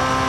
two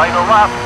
Final lap.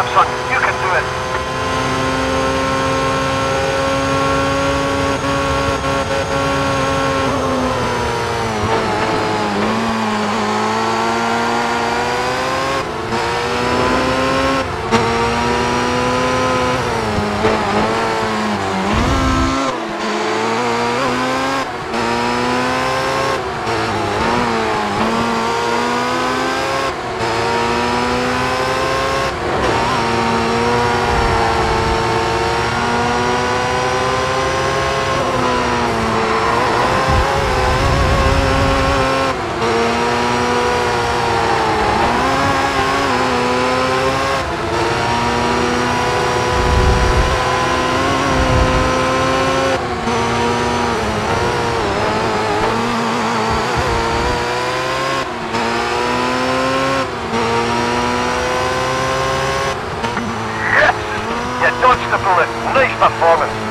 Lap, son. It. Nice performance.